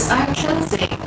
Doors are closing.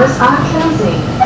Doors are closing.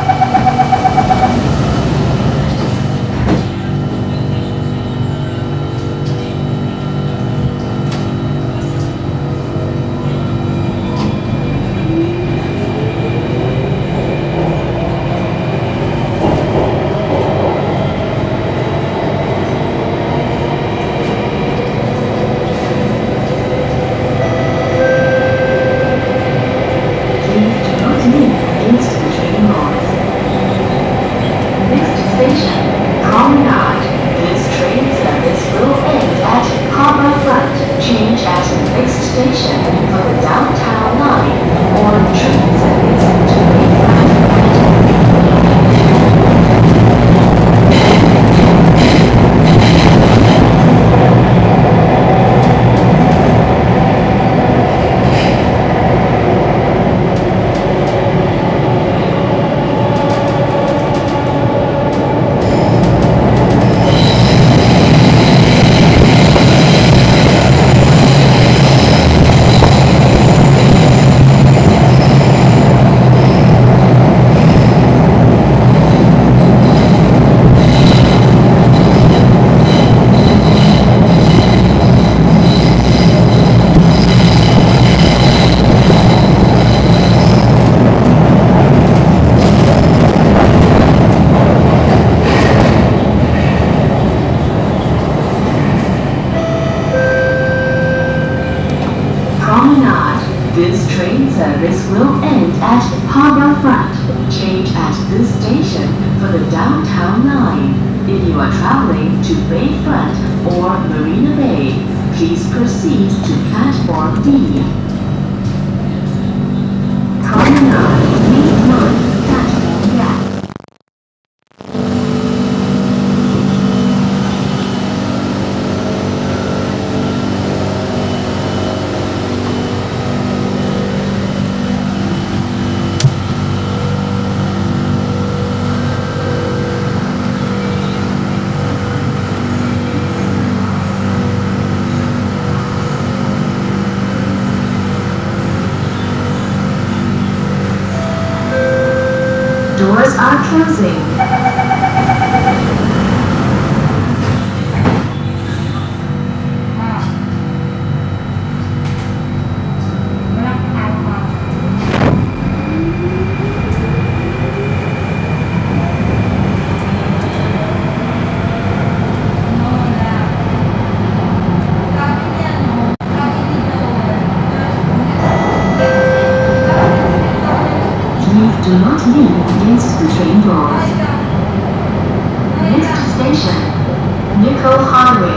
Hallway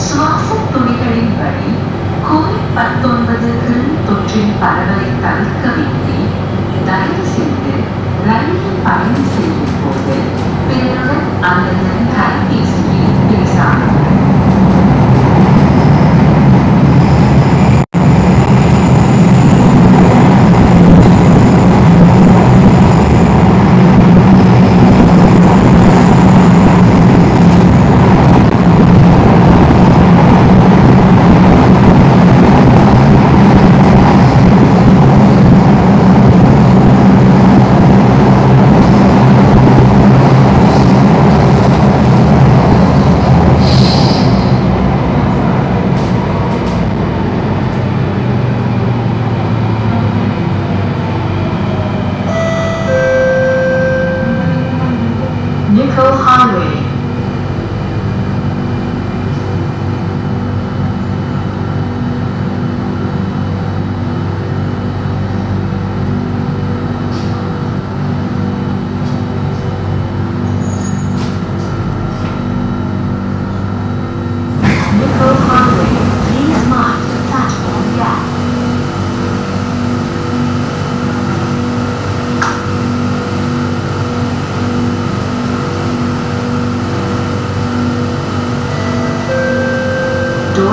சுவாச துணிகளின்படி Covid பத்தொன்பது கிருமி தொற்றின் பரவலை தவிர்க்க வேண்டி தயவு செய்து ரயிலில் பயணம் செய்யும் போது பிறருடன் அல்லது கைபேசியில் பேசாமல்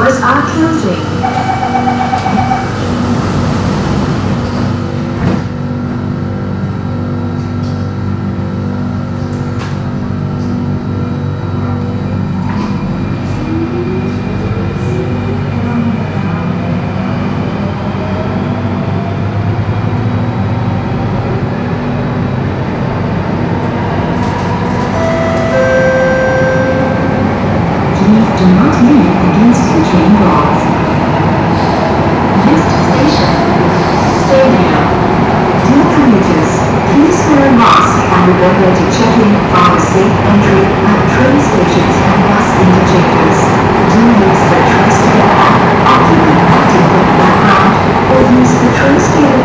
Hours are counting. objectives. You use the transfer app, occupy active background, or use the transfer